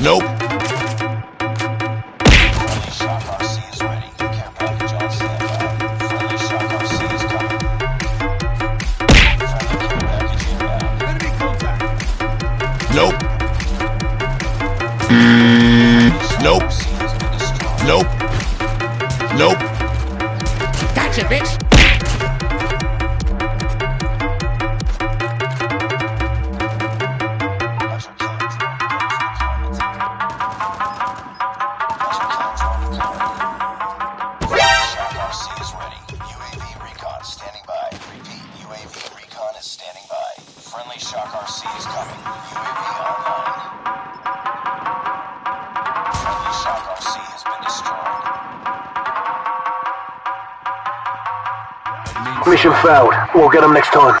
Nope. Nope. Mm. Nope. Nope. Nope. Gotcha, bitch. has been destroyed. Mission failed. We'll get them next time.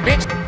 bitch.